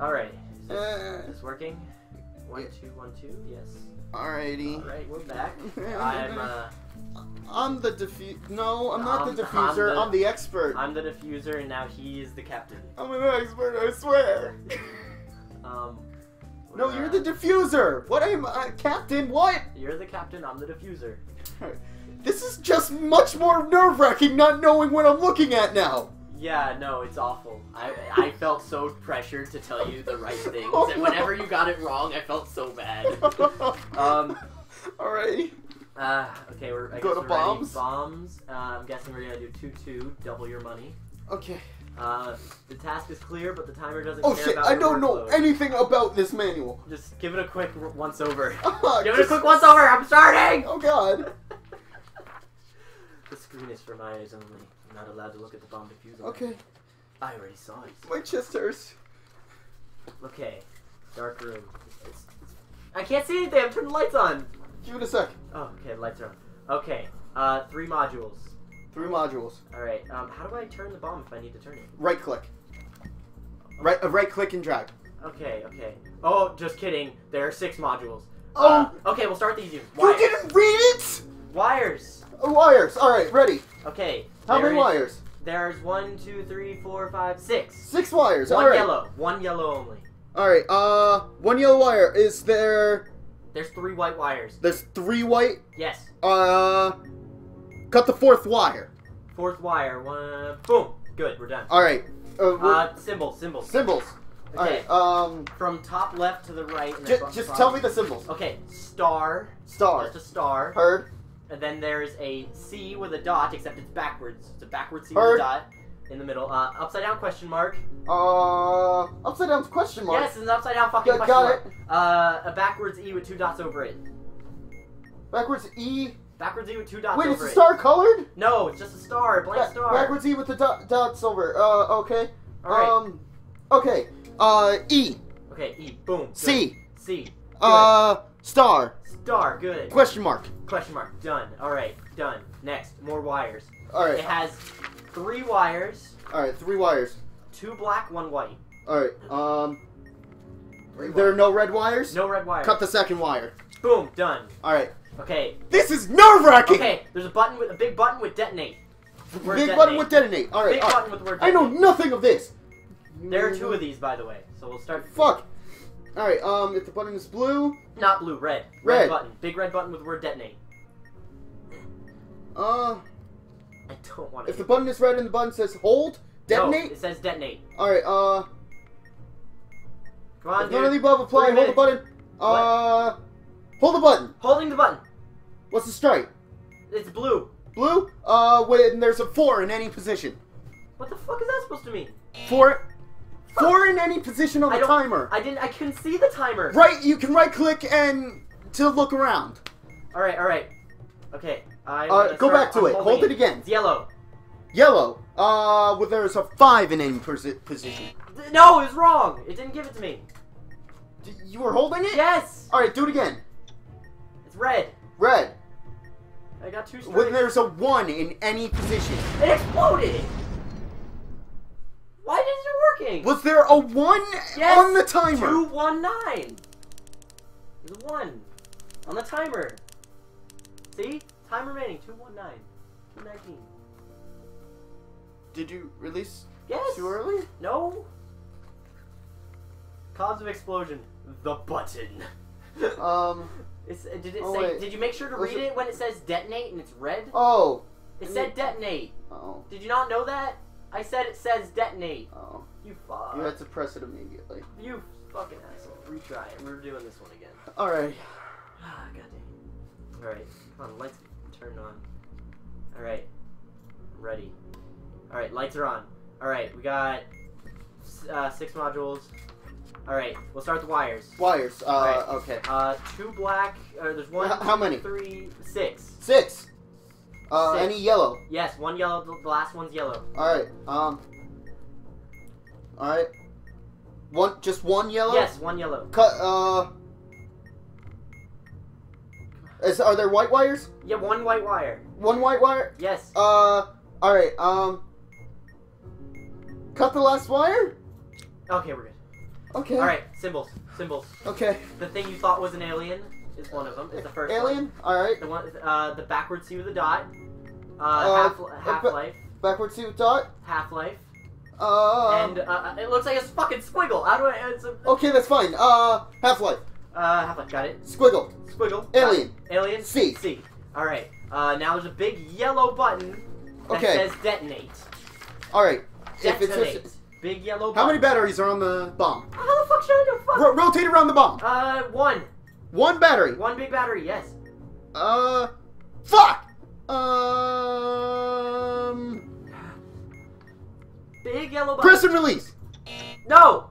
Alright. Is this, Uh, is this working? One, Yeah. two, one, two. Yes. alrighty. Alright, we're back. I'm uh, I'm the diffu. No, I'm not the I'm- I'm the- I'm the expert. I'm the diffuser, and now he is the captain. I'm an expert. I swear. Um. No, you're uh, the diffuser. What am I, Captain? What? You're the captain. I'm the diffuser. This is just much more nerve wracking not knowing what I'm looking at now. Yeah, no, it's awful. I I felt so pressured to tell you the right things, Oh, and no. whenever you got it wrong, I felt so bad. Um. Alrighty. Uh, okay, we're I Go to we're bombs? Bombs. Uh, I'm guessing we're gonna do two two, double your money. Okay. Uh, the task is clear, but the timer doesn't Oh care shit, I don't know anything about this manual. Just give it a quick once over. Ah, give it a quick once over. I'm starting. Oh god. the screen is for my eyes only. I'm not allowed to look at the bomb diffuser. Okay, I already saw it. my chest hurts. Okay. Dark room. It's, it's, I can't see anything. I'm turning the lights on. Give it a sec. Oh, okay. Lights are on. Okay. Uh, three modules. Three modules. All right. Um, how do I turn the bomb if I need to turn it? Right click. Right, uh, right click and drag. Okay. Okay. Oh, just kidding. There are six modules. Oh, Uh, okay. We'll start these. you Wires. didn't read it. Wires. Uh, wires. All right, ready. Okay. How there many is- wires? There's one, two, three, four, five, six. Six wires. One All right. yellow. One yellow only. All right. Uh, one yellow wire. Is there? There's three white wires. There's three white. Yes. Uh, cut the fourth wire. Fourth wire. One. Boom. Good. We're done. All right. Uh, Uh, symbols. Symbols. symbols. Okay. right. Um, From top left to the right. Just, just tell me the symbols. Okay. Star. Star. Just a star. Heard. And then there's a C with a dot, except it's backwards. It's a backwards C with a dot in the middle. Uh, upside down question mark. Uh, upside down question mark. Yes, it's an upside down fucking Got- question got mark. Uh, a backwards E with two dots over it. Backwards E. Backwards E with two dots Wait, over is the it. star colored? No, it's just a star, a blank Ba- star. Backwards E with the dot, dots over. Uh, okay. All right. Um, okay. Uh, E. okay, E. Boom. Good. C. C. Uh, star. Star. Good. Question mark. Question mark. Done. All right. Done. Next, more wires. All right. It has three wires, All right. Three wires. two black, one white. All right. Um, Three there are no red wires. No red wires. Cut the second wire. Boom. Done. All right. Okay. This is nerve wracking. Okay. There's a button with a big button with detonate. Big detonate. button with detonate. All right. Big all right. button with word I know nothing of this. There are two of these, by the way. So we'll start. Fuck. All right. Um, if the button is blue, Not blue. Red. Red. button. Big red button with the word detonate. uh, I don't want to. if the button is red and the button says hold, No, detonate. it says detonate. All right. Uh, Come on, if none of the above apply, hold the button. Uh, hold the button. Holding the button. What's the stripe? It's blue. Blue. Uh, when there's a four in any position. What the fuck is that supposed to mean? Four. Four in any position on I the timer. I didn't. I couldn't see the timer. Right. You can right click and to look around. All right. All right. Okay. I'm Uh, go back to it. Hold it again. It's yellow. Yellow. Uh, well, there's a five in any posi- position. No, it was wrong. It didn't give it to me. D- You were holding it. Yes. All right. Do it again. It's red. Red. I got two straight. When there's a one in any position. It exploded. Why isn't it working? Was there a one Yes, on the timer? Two one nine. There's a one on the timer. See, time remaining. Two one nine. Two nineteen. Did you release Yes. too early? No. Cause of explosion. The button. Um. It's, uh, did it Oh, say? wait. Did you make sure to Was read it- it when it says detonate and it's red? Oh. It said detonate. Oh. Did you not know that? I said it says detonate. Oh. You fuck. You had to press it immediately. You fucking asshole. Retry it. We're doing this one again. All right. Ah, God dang. Alright, come on, lights turned on. Alright, ready. Alright, lights are on. Alright, we got uh, six modules. Alright, we'll start the wires. Wires. Uh. Alright. Okay. Uh, two black, uh, there's one, how two, many? three, six. Six. Uh. Six. Any yellow? Yes, one yellow, the last one's yellow. All right. Um. All right. One. Just one yellow. Yes, one yellow. Cut. Uh. Is are there white wires? Yeah, one white wire. One white wire. Yes. Uh. All right. Um. Cut the last wire. Okay, we're good. Okay. All right, symbols, symbols. Okay. The thing you thought was an alien is one of them. Is the first one. Alien. All right. The one, uh, the backward C with a dot. Uh, Uh, half half life, Backward suit dot. half life, Uh. and uh, it looks like a fucking squiggle. How do I? It's a, Okay, that's fine. Uh, Half Life. uh, half life. Got it. Squiggle. Squiggle. Alien. Alien. C. C. All right. Uh, now there's a big yellow button that Okay. says detonate. All right. If it's Detonate. just, Big yellow. Button. How many batteries are on the bomb? How the fuck should I know? Fuck. Ro- rotate around the bomb. Uh, one. One battery. One big battery. Yes. Uh, fuck. Um, Big yellow button. press and release. No.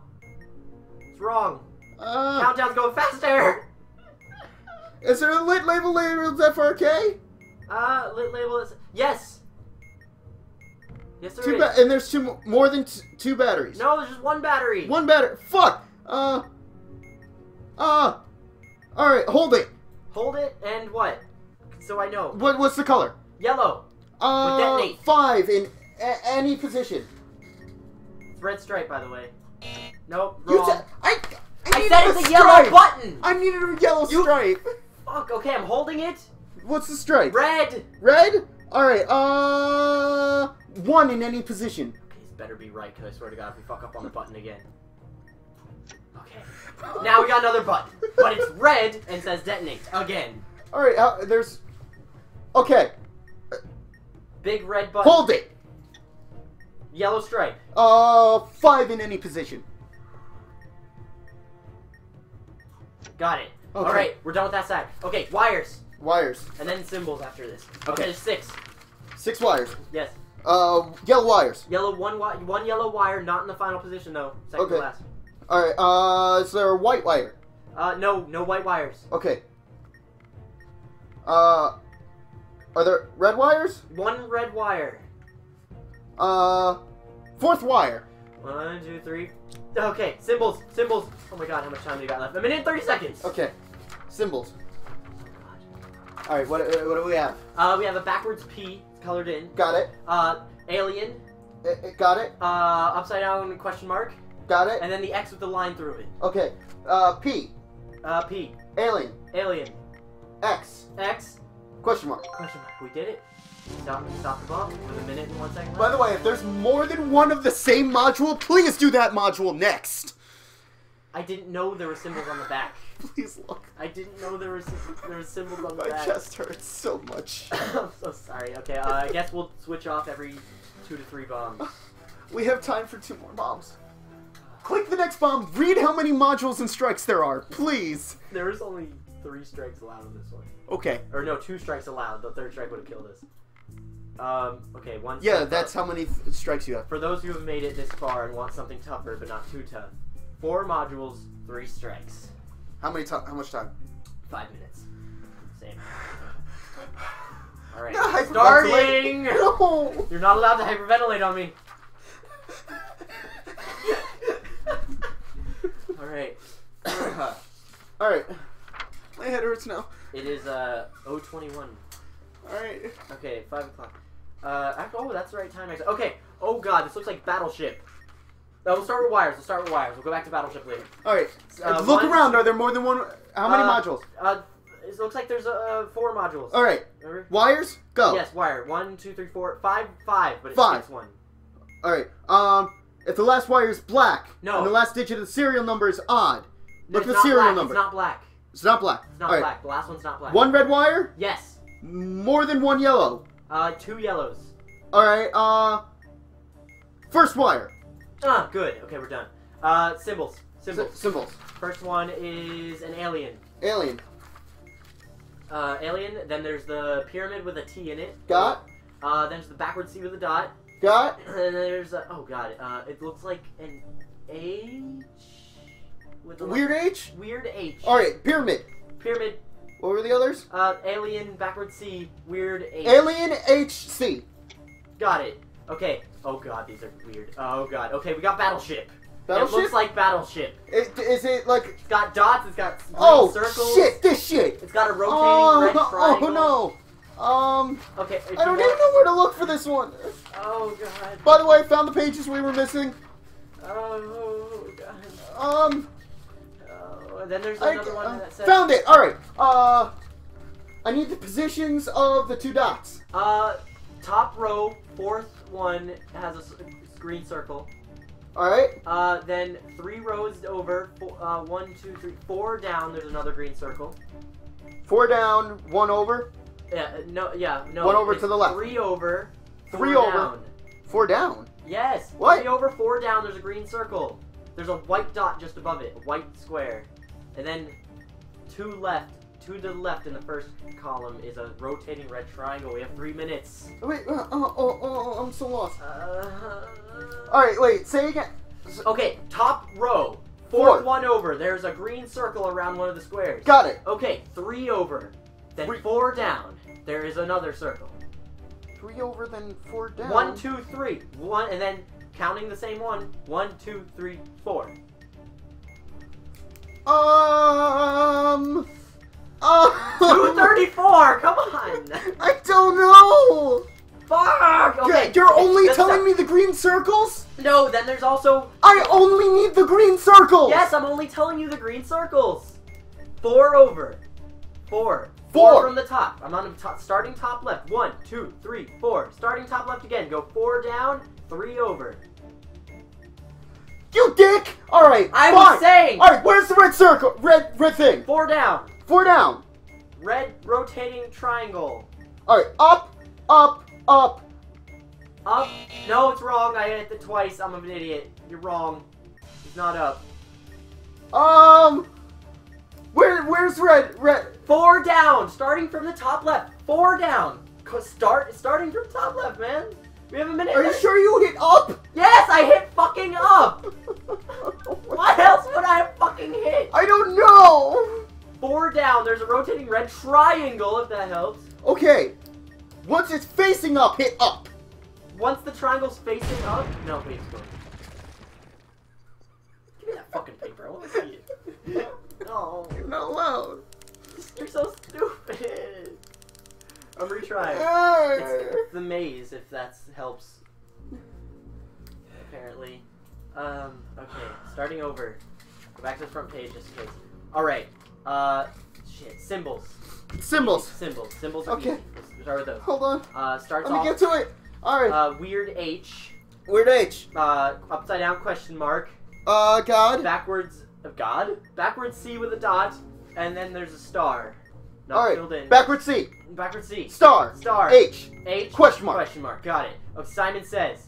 It's wrong. Uh, Countdown's going faster. is there a lit label labeled FRK? Uh, lit label is yes. Yes, there Two is. and there's two more than t- two batteries. no, there's just one battery. One battery. Fuck. Uh. Uh. All right. Hold it. Hold it and what? So I know. What? What's the color? Yellow. Uh. detonate. Five in any position. It's red stripe, by the way. Nope. You Wrong. said I. I needed said a it's a yellow button. I needed a yellow You- stripe. Fuck. Okay, I'm holding it. What's the stripe? Red. Red? Alright, uh. One in any position. Okay, better be right, cause I swear to God, if we fuck up on the button again. Okay. Now we got another button, but it's red and says detonate again. Alright, uh, there's. Okay, Big red button. hold it! Yellow stripe. Uh, five in any position. Got it. Okay. All right, we're done with that side. Okay, wires, Wires. and then symbols after this. Okay, Okay. there's six. Six wires. Yes. Uh, yellow wires. Yellow one wi- one yellow wire, not in the final position though. Second to Okay. last. Alright, uh, is there a white wire? Uh, no, no white wires. Okay. Uh, are there red wires? One red wire. Uh, fourth wire. One, two, three. Okay, symbols, symbols. Oh my god, how much time do you got left? A minute and 30 seconds. Okay. Symbols. Alright, what, uh, what do we have? Uh, we have a backwards P colored in. Got it. Uh, alien. Uh, uh, got it. Uh, upside down question mark. Got it. And then the X with the line through it. Okay. Uh, P. Uh, P. Alien. Alien. X. X. Question mark. Question mark. We did it. Stop, stop the bomb with a minute and one second. By the way, if there's more than one of the same module, please do that module next. I didn't know there were symbols on the back. Please look. I didn't know there was there was symbols on the My back. chest hurts so much. I'm so sorry. Okay, uh, I guess we'll switch off every two to three bombs. We have time for two more bombs. Click the next bomb. Read how many modules and strikes there are, please. There is only three strikes allowed on this one. Okay. Or no, two strikes allowed. The third strike would have killed us. Um, okay, one. Yeah, that's up. how many th- strikes you have. For those who have made it this far and want something tougher but not too tough, four modules, three strikes, How many? How much time? five minutes. Same. All right, No, starting. No. You're not allowed to hyperventilate on me. All right. All right. My head hurts now. It is uh 021. All right. Okay, five o'clock. Uh, after, oh, that's the right time. actually. Okay. Oh God, this looks like Battleship. Uh, we'll start with wires. We'll start with wires. We'll go back to Battleship later. All right. Uh, Look one- around. Are there more than one? How many Uh, modules? Uh, it looks like there's uh four modules. All right. Remember? Wires. Go. Yes, wire. One, two, three, four, five, five. But it Five. one. All right. Um, if the last wire is black, No. and the last digit of the serial number is odd, No, Look at the serial black. number. It's not black. it's not black. It's not All right. black. The last one's not black. One red wire, Yes. more than one yellow. Uh, two yellows. All right. Uh, first wire. Ah, good. Okay, we're done. Uh, symbols. Symbols. S- symbols. First one is an alien. Alien. Uh, alien. Then there's the pyramid with a T in it. Got. Uh, then there's the backward C with a dot. Got. There's a, oh god, uh, it looks like an H with a Weird H. weird H. All right. Pyramid. Pyramid. What were the others? Uh, alien backward C weird H. Alien HC. Got it. Okay. Oh god, these are weird. Oh god. Okay, we got battleship. Battleship? It looks like battleship. Is, is it like? It's got dots. It's got Oh circles. shit! This shit. It's got a rotating Oh, red triangle. oh no. Um, Okay. I don't even know where to look for this one. Oh god. By the way, I found the pages we were missing. Oh god. Um, Uh, then there's I another one uh, that says. found it. All right. Uh, I need the positions of the two dots. Uh, top row, fourth one has a green circle. All right. Uh, then three rows over, four, uh, one, two, three, four down. There's another green circle. Four down, one over. Yeah, uh, no, yeah, no. One over to the left. Three over. Three four over. Down. Four down. Yes. What? Three over, four down. There's a green circle. There's a white dot just above it, a white square, and then two left. Two to the left in the first column is a rotating red triangle. We have three minutes. Wait. Uh, oh, oh, oh, I'm so lost. Uh, All right. Wait. Say again. Okay, top row. Four. Fourth one over. There's a green circle around one of the squares. Got it. Okay, three over. Then Three- four down. There is another circle. Three over, then four down. One, two, three. One, and then counting the same one. One, two, three, four. Um. Uh, Two thirty-four. Come on. I don't know. Fuck. Okay. You're only that's telling me the green circles? No. Then there's also. I only need the green circles. Yes, I'm only telling you the green circles. Four over. Four. Four. from the top. I'm on the top, starting top left. One, two, three, four. Starting top left again. Go four down, three over. You dick. All right. I fine. was saying All right. Where's the red circle? Red, red thing. four down. Four down. Red rotating triangle. All right. Up, up, up. Up. No, it's wrong. I hit it twice. I'm an idiot. You're wrong. It's not up. Um. Where, where's red? Red. Four down. Starting from the top left. Four down. Start starting from top left, man. We have a minute. Are you sure you hit up? Yes, I hit fucking up. What else would I have fucking hit? I don't know. Four down. There's a rotating red triangle, if that helps. Okay. Once it's facing up, hit up. Once the triangle's facing up. No, wait, it's going. Give me that fucking paper. I want to see it. No, You're not you're so stupid. I'm retrying. It's the maze, if that helps. Apparently. Um, okay, starting over. Go back to the front page just in case. Alright, uh, shit, symbols. Symbols. Symbols. Symbols Okay. easy. Let's start with those. Hold on. Uh, starts Let me off, get to it. All right. uh, weird H, Weird H. uh, upside down question mark, Uh, God. backwards of God, backwards C with a dot, and then there's a star. Not All filled in. right. Backward C. Backwards C. Star. Star. H. H. Question mark. Question mark. Got it. Oh, Simon says.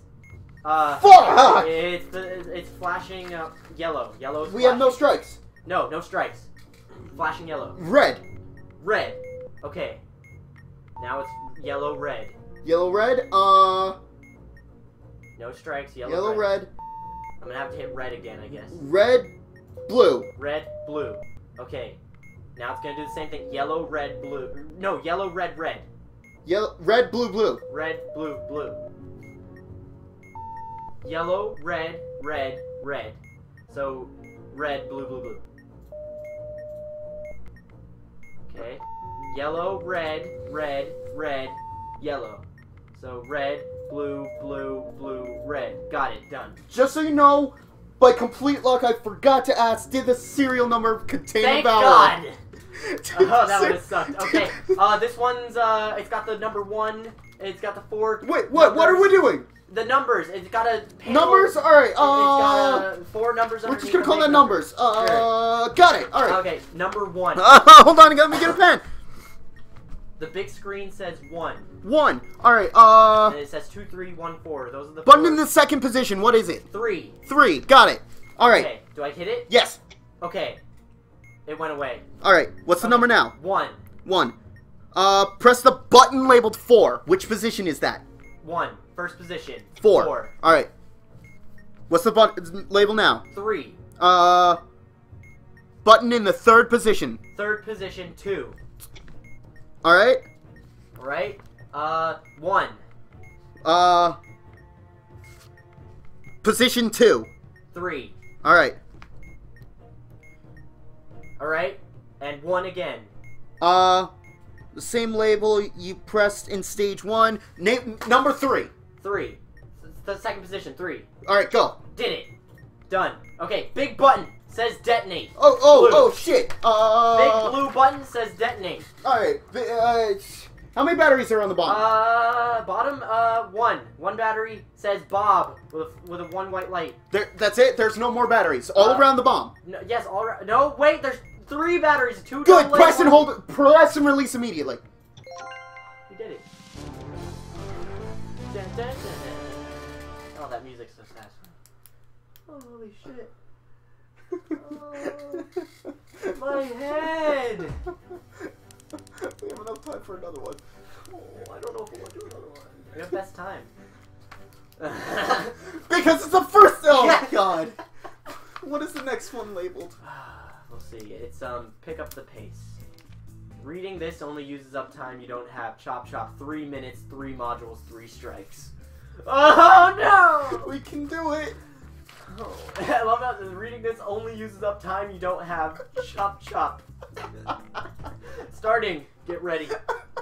Uh, Fuck! It's it's flashing uh, yellow. Yellow. Is We have no stripes. no no stripes. Flashing yellow. Red. Red. Okay. Now it's yellow red. Yellow, red. Uh, No stripes. Yellow, yellow, red. red. I'm gonna have to hit red again, I guess. Red, blue. Red blue. Okay. Now it's gonna do the same thing. Yellow red blue. No yellow red red. Yellow, red, blue, blue. Red blue blue. Yellow red red red. So red blue blue blue. Okay. Yellow, red, red, red, yellow. So red, blue, blue, blue, red. Got it. Done. Just so you know, by complete luck, I forgot to ask: Did the serial number contain Thank a vowel? God. Did Oh, that would have sucked. Okay. Uh, this one's uh, it's got the number one. It's got the four. Wait, what? What are we doing? The numbers. It's got a panel- Numbers? All right. It's got Uh, uh, four numbers. we're just gonna call that numbers. Uh, got it. All right. Okay, number one. Uh, hold on, let me get a pen. The big screen says one, One. All right. Uh, and it says two, three, one, four. Those are the button four. in the second position. What is it? three. Three. Got it. All right. Okay, do I hit it? Yes. Okay, it went away. All right. What's the number now? One, One. Uh, press the button labeled four. Which position is that? one. First position. Four. Four. All right. What's the button label now? Three. Uh, button in the third position. Third position. Two. All right. All right. Uh, one. Uh, position two. Three. All right. All right. And one again. Uh, the same label you pressed in stage one. Name number three. Three. The second position. Three. All right, go. Did it. Done. Okay, big button. says detonate. Oh, oh, Blue. oh, shit. Uh, Big blue button says detonate. Alright, uh, how many batteries are on the bomb? Uh, bottom, uh, one. One battery says Bob with with a one white light. there, that's it? There's no more batteries. All uh, around the bomb. No, yes, all right. No, wait, there's three batteries. Two Good, A, press and hold, press and release immediately. We did it. Dun, dun, dun. Oh, that music's so satisfying. Holy shit. Oh, my head. we have enough time for another one. Oh, I don't know if we want to do another one. We have best time. Because it's the first. Oh Yeah. God. What is the next one labeled? we'll see. It's um pick up the pace. Reading this only uses up time you don't have. Chop chop. Three minutes, three modules, three strikes. Oh no! We can do it. Oh, I love how reading this only uses up time you don't have. Chop chop. Starting. Get ready.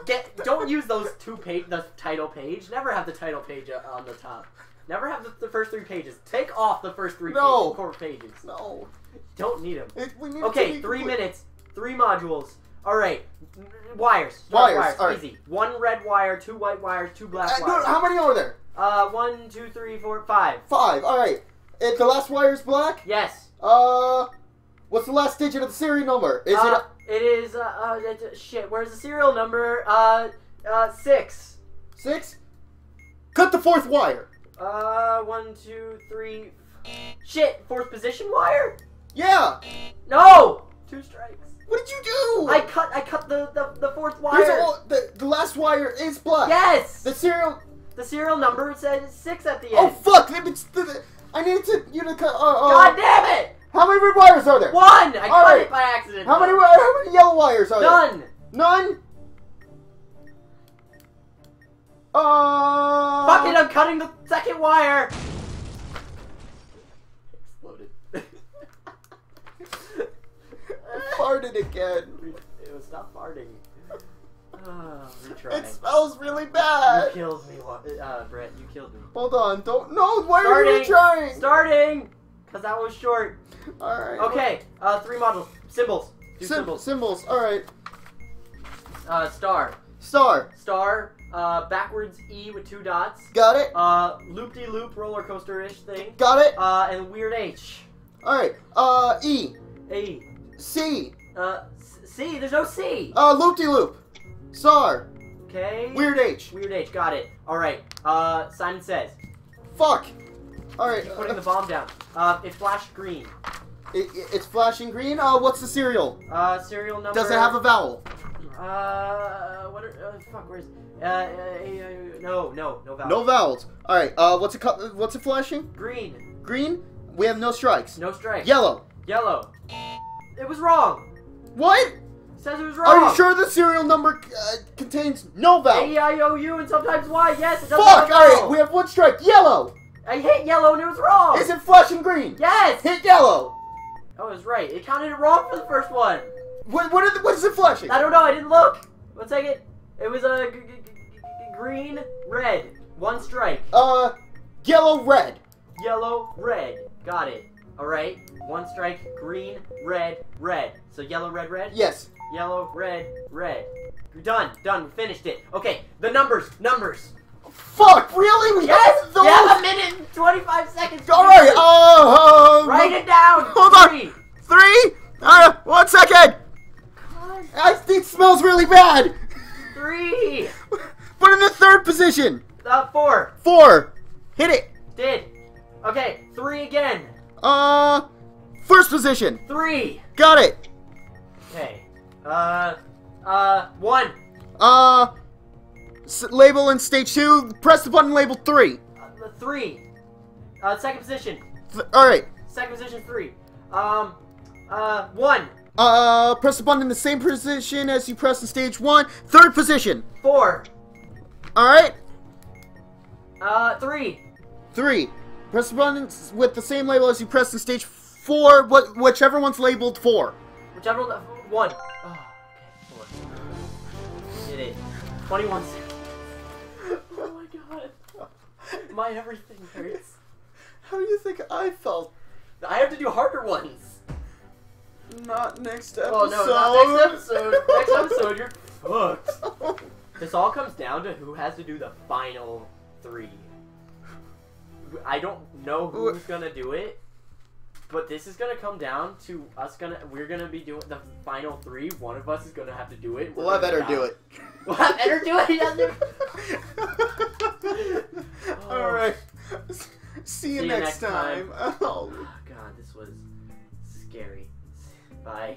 Get. Don't use those two page. The title page. Never have the title page uh, on the top. Never have the, the first three pages. Take off the first three No. pages, core pages. No. Don't need them. It, we need Okay, three minutes, three modules. All right, wires. Wires, wires. all right. Easy. One red wire, two white wires, two black Uh, no, wires. how many are there? Uh, one, two, three, four, five. Five. All right. If the last wire is black, Yes. uh, what's the last digit of the serial number? Is uh, it It is. Uh, uh, shit. Where's the serial number? Uh, uh, six. six? Cut the fourth wire. Uh, one, two, three. Shit. Fourth position wire? Yeah. No. Two strikes. What did you do? I cut. I cut the the, the fourth wire. a- the, the last wire is black. yes. The serial. The serial number says six at the end. Oh fuck! It's the, the, I needed to you to cut. Uh, uh, God damn it! How many red wires are there? One! I cut Alright. it by accident. How many? How many yellow wires are there? None! None. Uh. Fuck it, I'm cutting the second wire! Exploded. farted again. It was stop farting. Oh. It smells really bad. You bad. killed me, Wa- uh, Brett. You killed me. Hold on, don't. No, why are you Starting. trying? Starting! Cause that was short. Alright. Okay, uh, three models. Symbols. Sim- symbols. symbols. Alright. Uh, star. Star. Star, uh, backwards E with two dots. Got it? Uh, loop-de-loop roller coaster-ish thing. Got it? Uh, and weird H. Alright. Uh, E. A. C. Uh, C. There's no C. Uh, loop de loop. Star. Okay. Weird H. Weird H. Got it. All right. Uh, Simon says. Fuck. Alright. Keep putting the bomb down. Uh, it flashed green. It, it- it's flashing green. Uh, what's the serial? Uh, serial number. Does it have a vowel? Uh, what? Are, uh, fuck. Where's? Uh, uh, uh, no, no, no vowel. No vowels. Alright. Uh, what's it? What's it flashing? Green. Green. We have no strikes. No strike. Yellow. Yellow. It was wrong. What? It says it was wrong. Are you sure the serial number uh, contains no vowel? A E I O U and sometimes Y. Yes, it does. Fuck! have a Alright, we have one strike. Yellow. I hit yellow and it was wrong. Is it flashing green? Yes. Hit yellow. Oh, it was right. It counted it wrong for the first one. What? What, are the, what is it flashing? I don't know. I didn't look. One second. It was a green, red. One strike. Uh, yellow, red. Yellow, red. Got it. All right. One strike. Green, red, red. So yellow, red, red. Yes. Yellow, red, red. You're done. Done. We finished it. Okay. The numbers. Numbers. Fuck! Really? We Yes. have those? Have a minute and 25 seconds. All right. Uh, um, Write it down. Hold on. Three. Three. Uh, one second. God, I, it smells really bad. Three. Put in the third position. Uh, four. Four. Hit it. Did. Okay. Three again. Uh, first position. Three. Got it. Okay. Uh. Uh. One. Uh, s- label in stage two. Press the button Label three. Uh, three. Uh. Second position. Th- all right. Second position. Three. Um. Uh. One. Uh, press the button in the same position as you press in stage one. Third position. Four. All right. Uh. Three. Three. Press the button with the same label as you press in stage four. What, whichever one's labeled four. Whichever one. One. Oh. Okay. Four. Did it. Twenty-one. Oh my god. My everything hurts. How do you think I felt? I have to do harder ones. Not next episode. Oh no, not next episode. next episode, you're fucked. This all comes down to who has to do the final three. I don't know who's gonna do it, but this is gonna come down to us gonna. We're gonna be doing the final three. One of us is gonna have to do it. We'll have Eder do it. We'll have Eder do it. Doesn't. All right. See you, See you next, next time. time. Oh. God, this was scary. Bye.